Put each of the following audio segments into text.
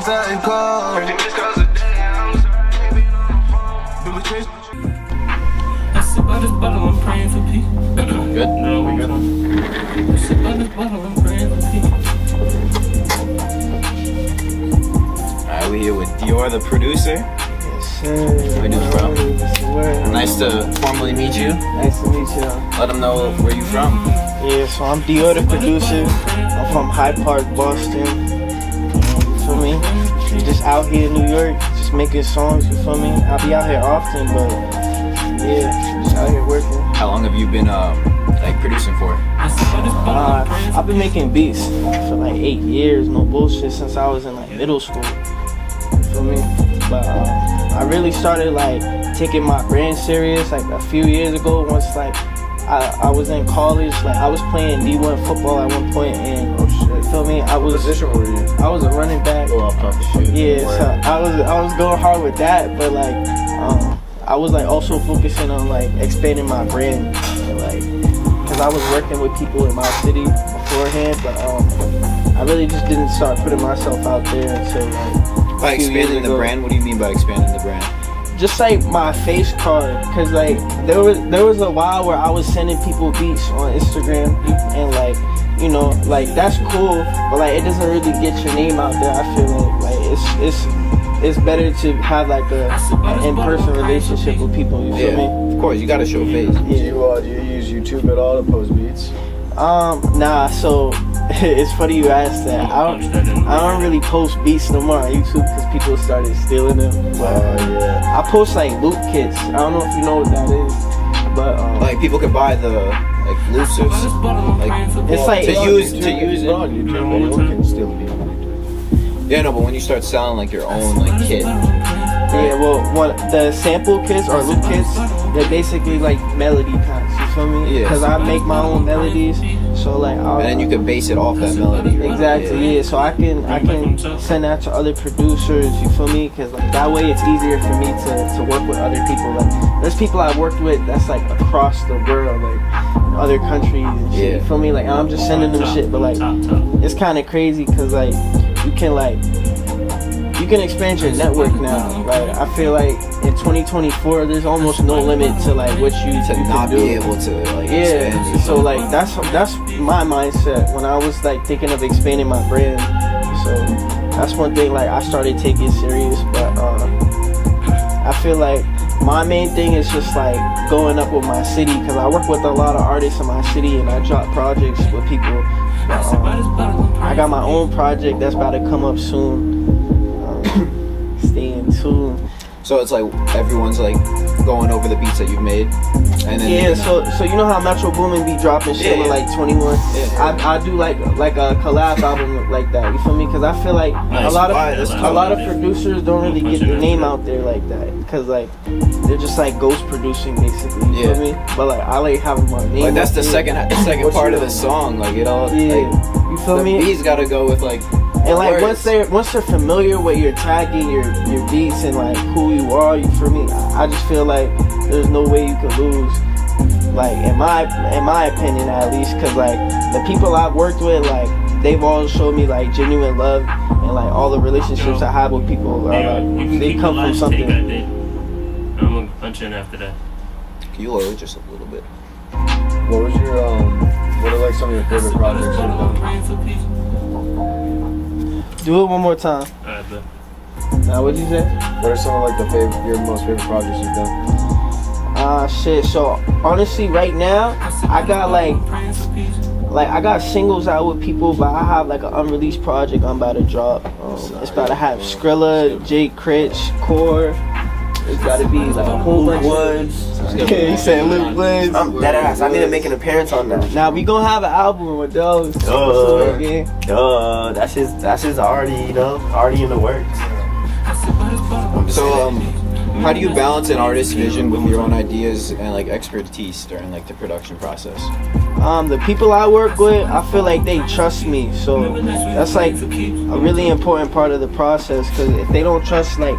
things that cold. Just cause a day, I'm sorry, ain't been on the phone. Been with Chase. I sit by this bottle, I'm praying for peace. Good. No, we good. I sit by this bottle, I'm praying for peace. Alright, we here with Dior, the producer. Yes, sir. Where you from? This is Nice to formally meet you. Nice to meet y'all. Let them know where you from. Yeah, so I'm Dior, the producer. I'm from Hyde Park, Boston. You feel me? I'm just out here in New York, just making songs. You feel me? I'll be out here often, but yeah, just out here working. How long have you been uh, like producing for? I sit by this bottle, Uh, I've been making beats for like eight years, no bullshit, since I was in like middle school. You feel me? But um, I really started like taking my brand serious like a few years ago. Once like I, I was in college, like I was playing D1 football at one point, and Oh shit. feel me? I was Position were you? I was a running back. Oh, top of shit. Yeah, so I was I was going hard with that, but like um, I was like also focusing on like expanding my brand, and, like because I was working with people in my city beforehand, but um, I really just didn't start putting myself out there until like By expanding the brand, what do you mean by expanding the brand? Just like my face card, cause like there was there was a while where I was sending people beats on Instagram and like you know like that's cool, but like it doesn't really get your name out there. I feel like like it's it's it's better to have like a an in-person relationship with people. You feel Yeah, me? of course, you gotta show face. Do you, uh, do you use YouTube at all to post beats? Um, nah. So it's funny you asked that. I don't I don't really post beats no more on YouTube because people started stealing them. Oh But yeah. I post like loop kits. I don't know if you know what that is, but um, Like people can buy the like loose by this bottle, I'm Like, It's like- to on use YouTube, to use it's it. on YouTube. Anyone can steal a beat. Yeah, no, but when you start selling like your own like kit, Yeah, well, what the sample kits or loop kits, they're basically like melody packs. You feel me? Yeah. Because I make my own melodies, so like, I'll, and then you can base it off that melody. right? exactly yeah. So I can I can send that to other producers. You feel me? Because like that way it's easier for me to to work with other people. Like there's people I've worked with that's like across the world, like other countries and shit. Yeah. You feel me? Like I'm just sending them shit, but like it's kind of crazy because like you can like you can expand your network now. Like I feel like in 2024, there's almost no limit to like what you, To you not can do. be able to like yeah. So like that's that's my mindset when I was like thinking of expanding my brand. So that's one thing like I started taking serious, but uh, I feel like my main thing is just like going up with my city because I work with a lot of artists in my city and I drop projects with people. But, um, I got my own project that's about to come up soon. So it's like everyone's like going over the beats that you've made, and then Yeah, so so you know how Metro Boomin be dropping shit Yeah, with like 21. Yeah. I, I do like like a collab album like that. You feel me? Because I feel like a lot of Alright, a lot of producers don't really get their name out there like that. Because like they're just like ghost producing basically. You Yeah. feel me? But like I like having my name. like that's the second the second part of the song. Like it all. Yeah. Like, you feel the me? beats gotta go with like. And like words. once they're once they're familiar with your tagging, your your beats, and like who you are, you for me, I I just feel like there's no way you could lose. Like in my in my opinion, at least, because like the people I've worked with, like they've all showed me like genuine love, and like all the relationships I have with people are like they come from something. Take that day. I'm gonna punch in after that. Can you lower it just a little bit? What was your um? What are like some of your favorite projects you've done? Praying for peace. Do it one more time. Alright, bet. Now, what'd you say? What are some of like the favorite, your most favorite projects you've done? Ah, shit. So honestly, right now, I got like Praying for peace. like I got singles out with people, but I have like an unreleased project I'm about to drop. Um, it's about to have Skrilla, Jay Critch, Core. It's got to be like a whole bunch. Woods. Yeah, he said Luke Woods. I'm dead ass. I need to make an appearance on that. Now we gonna have an album with those. Duh. Yeah. Duh, that's just That's just already. You know, already in the works. So um, how do you balance an artist's vision with your own ideas and like expertise during like the production process? Um, the people I work with, I feel like they trust me. So that's like a really important part of the process. Cause if they don't trust like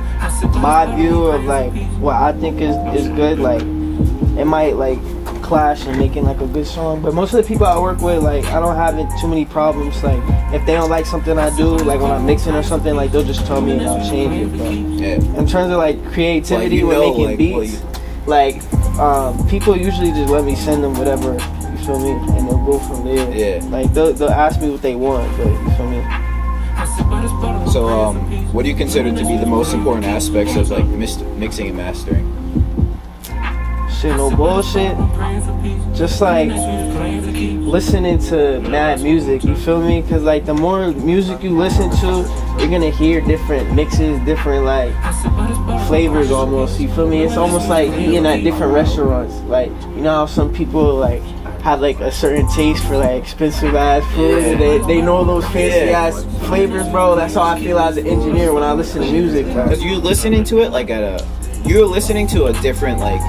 my view of like what I think is is good, like it might like clash and making like a good song. But most of the people I work with, like I don't have it- too many problems. Like if they don't like something I do, like when I'm mixing or something, like they'll just tell me and I'll change it. But Yeah. in terms of like creativity Like, you when know, making like, beats, what like um, people usually just let me send them whatever. Feel me? And they'll go from there. Yeah. Like they'll, they'll ask me what they want, but you feel me? So, um, what do you consider to be the most important aspects of like mis- mixing and mastering? Shit, no bullshit. Just like listening to mad music, you feel me? Cause like the more music you listen to, you're gonna hear different mixes, different like flavors almost. You feel me? It's almost like eating at different restaurants. Like you know how some people like have like a certain taste for like expensive ass food. and They, they know those fancy Yeah. ass flavors, bro. That's how I feel as an engineer when I listen to music. Because you're listening to it like at a, you're listening to a different like,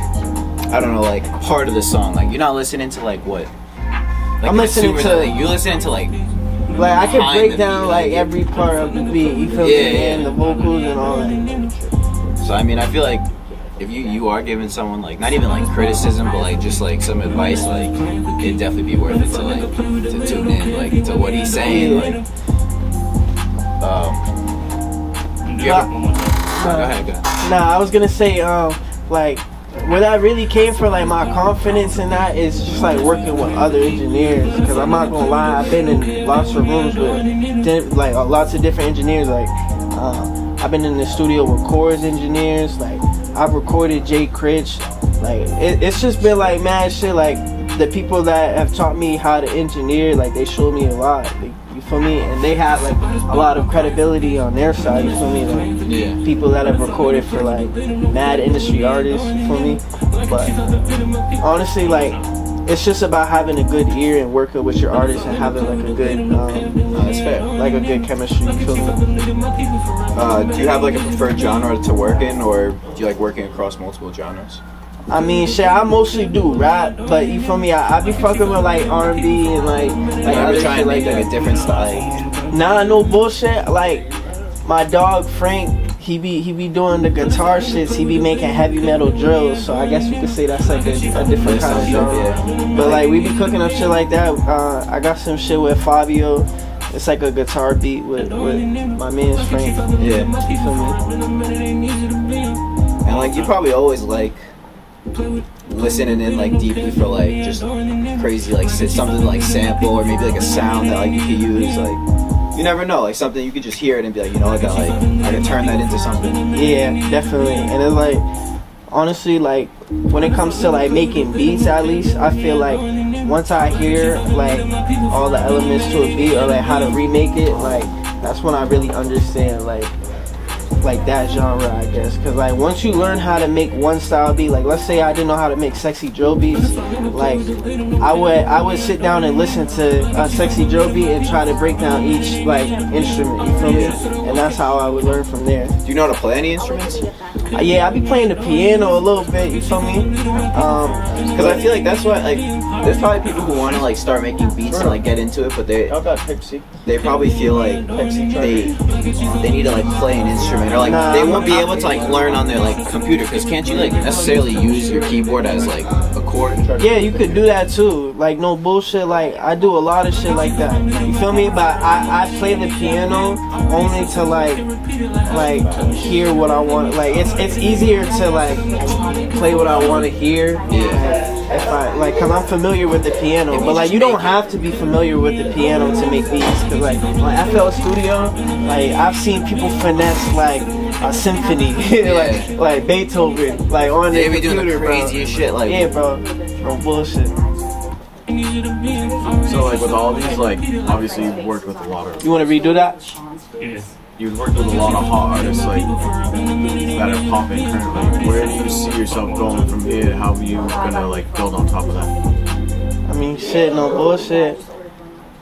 I don't know, like part of the song. Like you're not listening to like what. Like I'm listening to- you're listening to like Like I can break down beat, like like- every part of the beat. You feel Yeah, me? yeah. And the vocals and all that. So I mean, I feel like if you you are giving someone like not even like criticism, but like just like some advice, like it'd definitely be worth it to like to tune in like to what he's saying. Like, um, you ever, go ahead, go ahead. Nah, I was gonna say, um, like, where that really came from, like, my confidence in that is just like working with other engineers. Cause I'm not gonna lie, I've been in lots of rooms with, di- like, lots of different engineers. Like, uh, I've been in the studio with Chorus engineers. Like, I've recorded Jay Critch. Like, it, it's just been like mad shit. Like, the people that have taught me how to engineer, like, they showed me a lot. Like, you feel me? And they have like a lot of credibility on their side. You feel me? Like, Yeah. people that have recorded for like mad industry artists for me. But honestly, like it's just about having a good ear and working with your artist and having like a good, um, Uh, fair. like a good chemistry. Uh, do you have like a preferred genre to work in, or do you like working across multiple genres? I mean, shit, I mostly do rap, but you feel me? I, I be fucking with like R&B and like like ever other try shit like like a different style? Nah, no bullshit. Like my dog Frank, he be he be doing the guitar shits. He be making heavy metal drills. So I guess we could say that's like a, a different kind of genre. But like we be cooking up shit like that. Uh, I got some shit with Fabio. It's like a guitar beat with, with my man's Frank. Yeah. You feel me? And like you probably always like listening in like deeply for like just crazy like something like sample or maybe like a sound that like you could use like you never know like something you could just hear it and be like you know what that like I could turn that into something. Yeah, definitely. And it's like, honestly, like when it comes to like making beats, at least I feel like once I hear like all the elements to a beat or like how to remake it, like that's when I really understand like like that genre, I guess. Cause like once you learn how to make one style beat, like let's say I didn't know how to make sexy drill beats, like I would I would sit down and listen to a sexy drill beat and try to break down each like instrument. You feel me? And that's how I would learn from there. Do you know how to play any instruments? Uh, yeah, I be playing the piano a little bit. You feel me? Um, Because I feel like that's what like there's probably people who want to like start making beats and like get into it, but they y'all got Pepsi. they probably feel like they they need to like play an instrument or like Nah, they won't be able to like learn on their like computer because can't you like necessarily use your keyboard as like a chord? Yeah, you could do that too. Like no bullshit. Like I do a lot of shit like that. You feel me? But I, I play the piano only to like like hear what I want. Like it's it's easier to like play what I want to hear. Yeah. If I like, cause I'm familiar with the piano, but like you don't have to be familiar with the piano to make beats. Cause like on FL Studio, like I've seen people finesse like a symphony, like like Beethoven, like on They their be doing the computer, bro. craziest shit like Yeah, bro. No bullshit. So like with all these, like obviously you've worked with a lot of You want to redo that? Yeah. You've worked with a lot of hot artists like that are popping currently. Where do you see yourself going from here? How are you gonna like build on top of that? I mean, shit, no bullshit.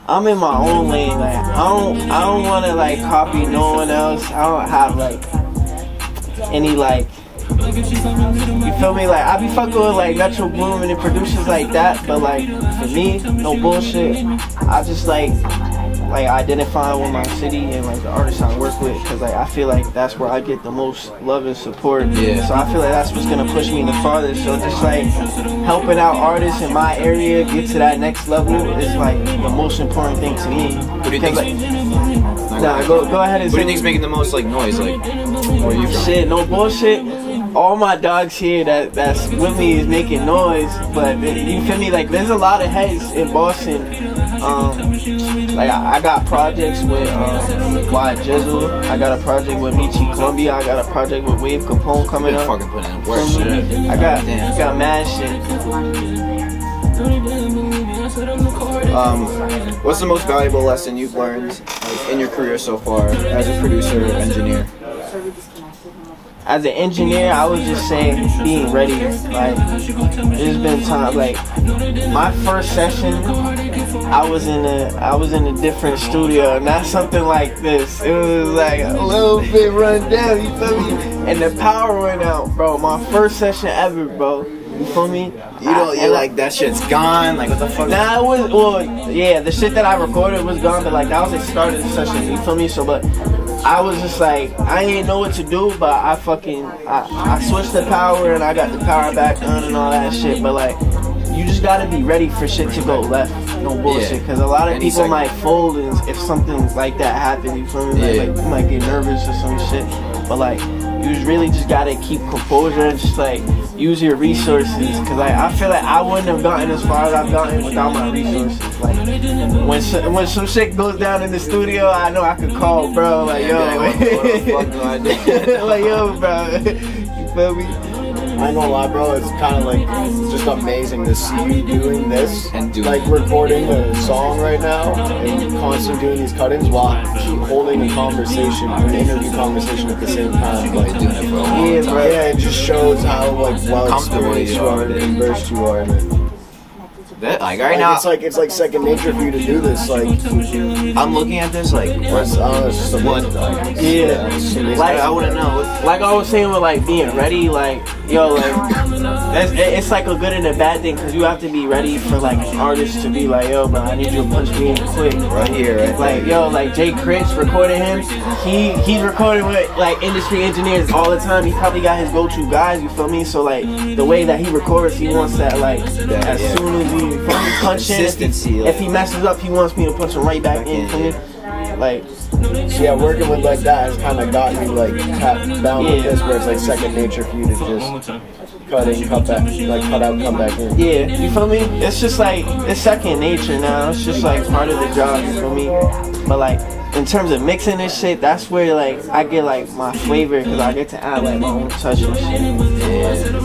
I'm in my own lane. Like I don't, I don't want to like copy no one else. I don't have like any like. You feel me? Like I be fucking with like Metro Boomin producers like that, but like for me, no bullshit. I just like like identifying with my city and like the artists I work with, because like I feel like that's where I get the most love and support. Yeah. So I feel like that's what's gonna push me the farthest. So just like helping out artists in my area get to that next level is like the most important thing to me. Who do you think's- like, nah, go go ahead and What do you think's making the most like noise? Like, where you from? Shit, no bullshit. All my dogs here that that's with me is making noise, but you feel me? Like there's a lot of heads in Boston. Um, like I, I got projects with um, Wide Jizzle. I got a project with Michi Columbia. I got a project with Wave Capone coming up. fucking putting in work. Shit. I got Damn. got mad shit. Um, what's the most valuable lesson you've learned like, in your career so far as a producer, engineer? As an engineer, I would just say being ready. Like there's been time like my first session I was in a I was in a different studio, not something like this. It was like a little bit run down, you feel me? And the power went out, bro. My first session ever, bro. You feel me? You don't. You're and like that shit's gone. Like what the fuck? Nah, it was well, yeah. The shit that I recorded was gone, but like that was the start of the session. You feel me? So, but I was just like, I didn't know what to do, but I fucking, I, I switched the power and I got the power back on and all that shit. But like, you just gotta be ready for shit to go left. No bullshit, Yeah. because a lot of Any people second. might fold and if something like that happens. You feel me? Like, Yeah. like you might get nervous or some shit. But like, you just really just gotta keep composure and just like use your resources. Cause like I feel like I wouldn't have gotten as far as I've gotten without my resources. Like when so, when some shit goes down in the studio, I know I could call bro. Like yo, Yeah, what- what the fuck do I do? like yo, bro. You feel me? I ain't gonna lie, bro. It's kind of like it's just amazing to see you doing this And doing- like recording a song right now and constantly doing these cut-ins while holding a conversation, an interview conversation at the same time. Like, doing it for a long Yeah, bro. yeah, it just shows how like well experienced you are and conversed you are in it. That, like right Like, now, it's like it's like second nature for you to do this. Like, I'm looking at this like, it's, I it's just a what? Yeah. Like Like I wouldn't know. like I was saying with like being ready, like yo, like that's, it's like a good and a bad thing because you have to be ready for like artists to be like, yo, bro, I need you to punch me in quick. Right here, right Like yo, like Jay Critch recorded him. He he's recording with like industry engineers all the time. He probably got his go-to guys. You feel me? So like the way that he records, he wants that like Yeah, as yeah. soon as he you feel me, punch in. If he, Consistency, if he messes up, he wants me to punch him right back, Back in. in, feel me? Like so yeah, working with like that has kind of got me like tapped down with this, where it's like second nature for you to just cut in, cut back, like cut out, come back in. Yeah, you feel me? It's just like it's second nature now. It's just like part of the job. You feel me? But like in terms of mixing this shit, that's where like I get like my flavor because I get to add like my own touch and shit.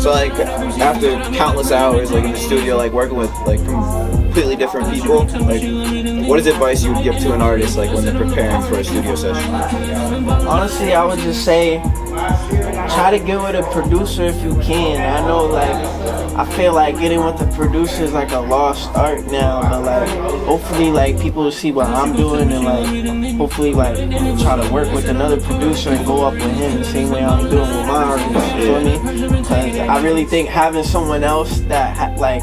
So like after countless hours like in the studio, like working with like completely different people, like what is advice you would give to an artist like when they're preparing for a studio session? Honestly, I would just say try to get with a producer if you can. I know like I feel like getting with the producer is like a lost art now, but like hopefully like people will see what I'm doing and like hopefully like try to work with another producer and go up with him the same way I'm doing with my artist. You feel me? Because I really think having someone else that like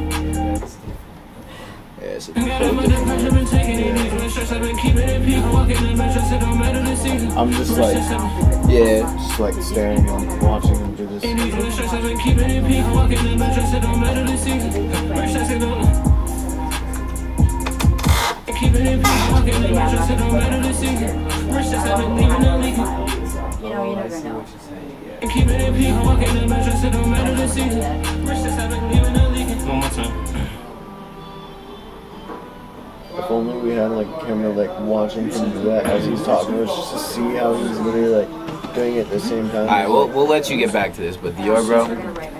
totally different I'm just like, Yeah, just like staring on watching them do this Wish just have been keeping it people walking and watching him do this. You know, you never know. One If only we had like a camera like watching him do that as he's talking to us, just to see how he's literally like doing it at the same time. All right, we'll we'll let you get back to this, but Dior, bro,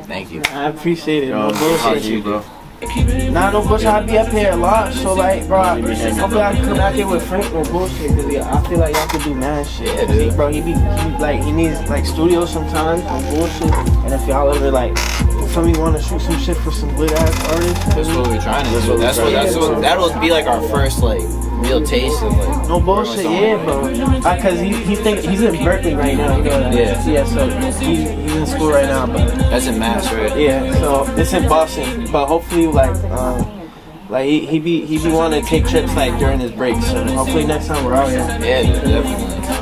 thank you. I appreciate it. Um, No. Appreciate you, bro. Nah, no bullshit. I be up here a lot, so like, bro, hopefully I can come out here with Frank. No bullshit, cause yeah, I feel like y'all could do mad shit. He- bro, he be, he be like, he needs like studios sometimes. No bullshit. And if y'all ever like, feel me, want to shoot some shit for some good ass artists, That's what we're trying to That's do. what That's what. That's what. That'll be like our first like real taste of like. No bullshit, yeah, bro. Uh, Cause he he think he's in Berklee right now. You know that? Yeah. Yeah. So he's, he's in school right now, but That's in Mass, right? yeah. So it's in Boston, but hopefully like um like he, he be he be wanting to take trips like during his break. So hopefully next time we're out here. Yeah, definitely.